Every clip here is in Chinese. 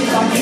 三支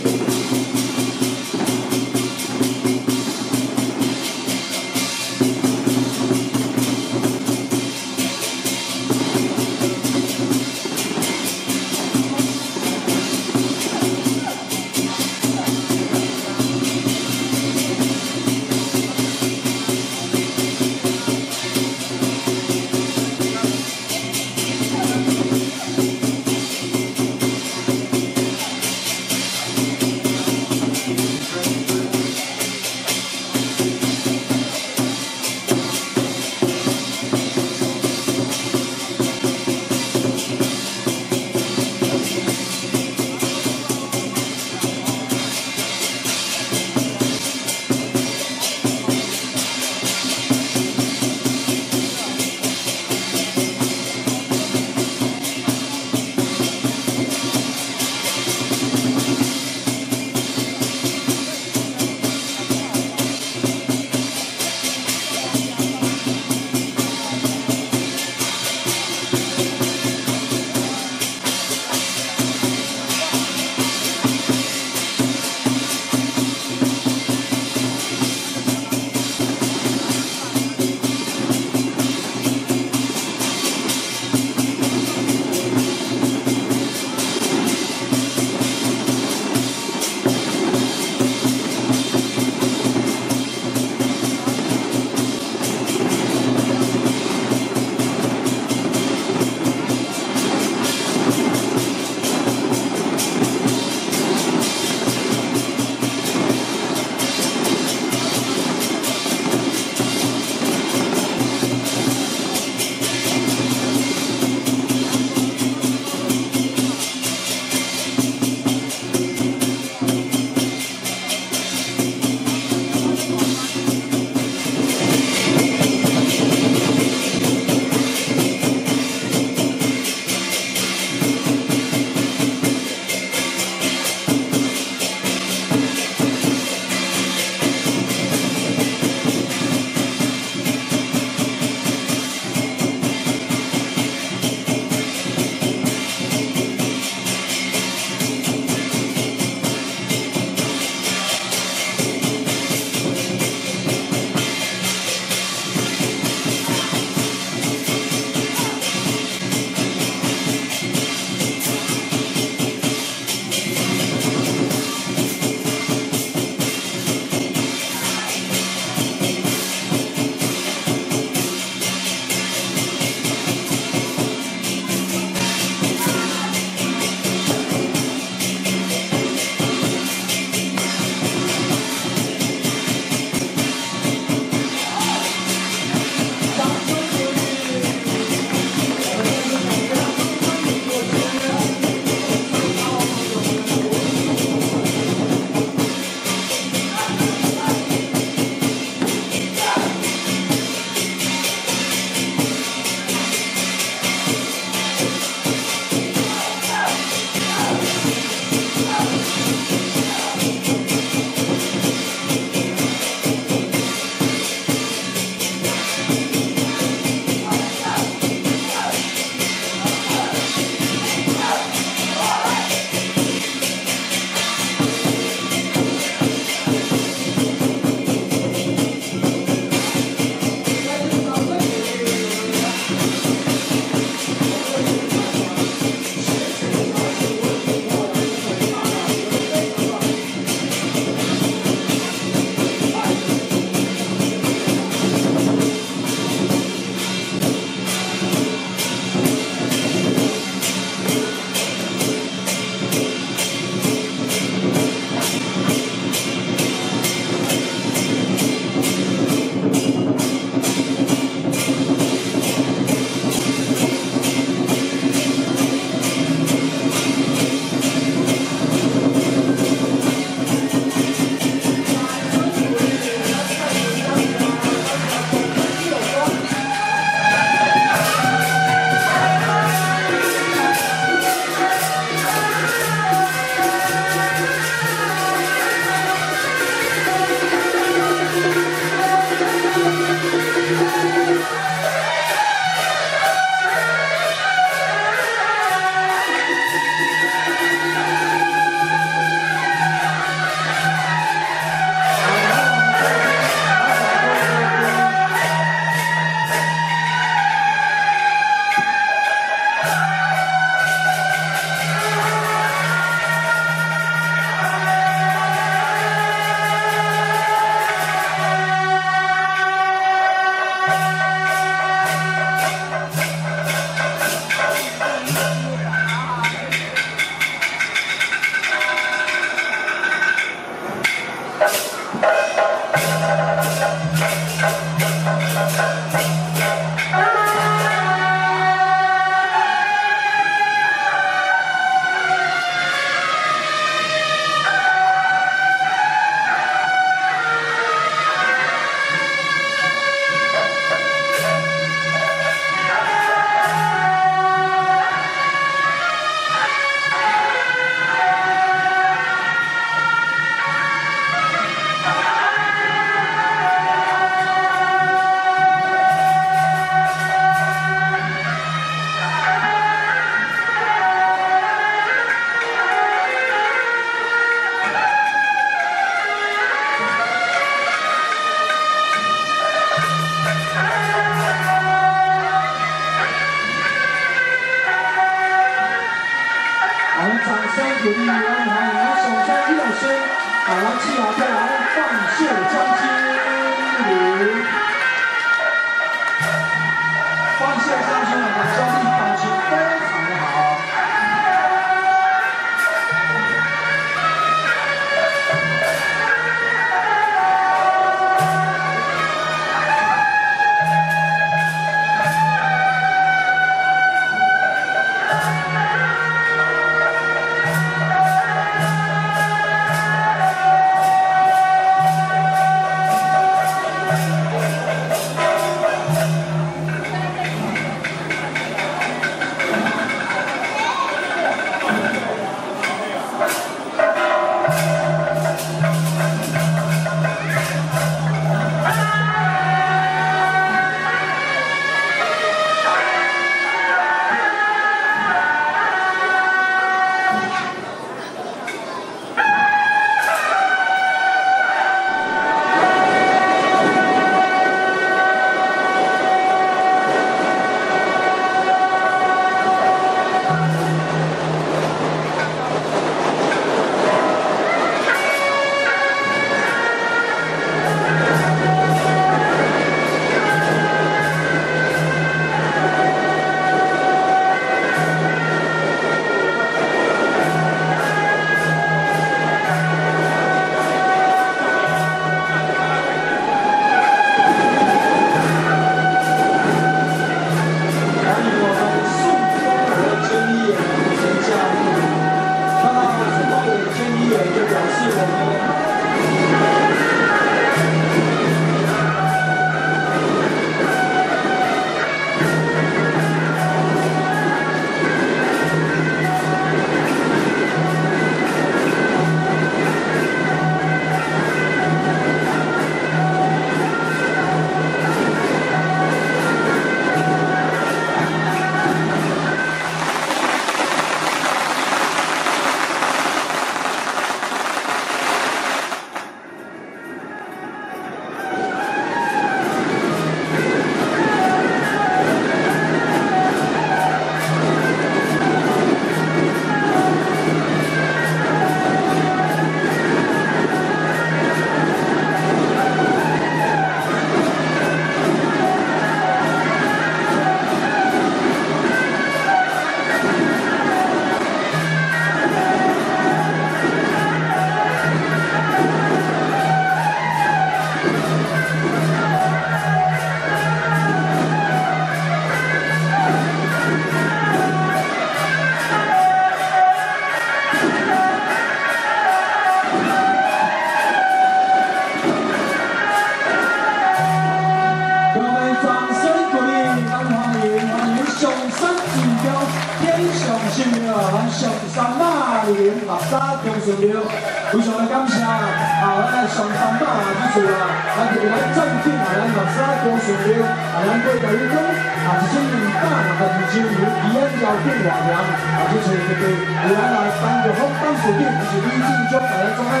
是啊，啊！就是喺周天祥、林和沙过上了，啊！两对友军，啊！是千人马，啊是千户，以恩诱敌还粮，啊！就是佢哋，而家来打就红方水点，就是李靖将，还有张安，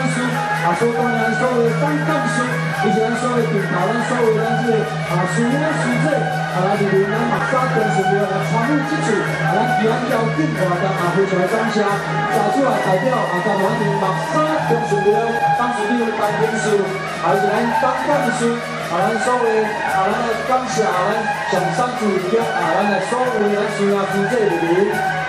啊！所当然所谓方方水。以前所谓的平台，所谓的这个啊，师兄师姐啊，就是我们马测工程的那参与之子。啊，我们杨娇、金华、江非常的感谢。早次啊，代表啊们江华的目测工程的三师弟来感受，啊，是我们刚刚的，啊，我们所谓啊，我感谢啊，我们从三至啊，我的所谓的师兄师姐的。